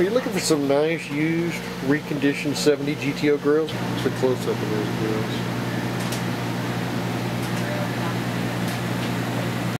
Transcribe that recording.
Are you looking for some nice used reconditioned 70 GTO grills? It's a close up of those grills.